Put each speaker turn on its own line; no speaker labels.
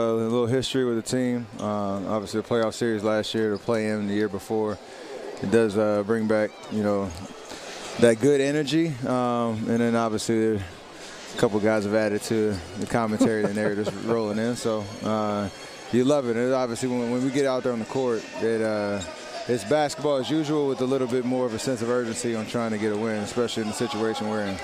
a little history with the team. Uh, obviously, the playoff series last year, the play-in the year before. It does uh, bring back, you know, that good energy. Um, and then obviously, a couple guys have added to the commentary and they're just rolling in. So uh, you love it. And obviously, when, when, we get out there on the court, it, uh, it's basketball as usual with a little bit more of a sense of urgency on trying to get a win, especially in the situation we're in.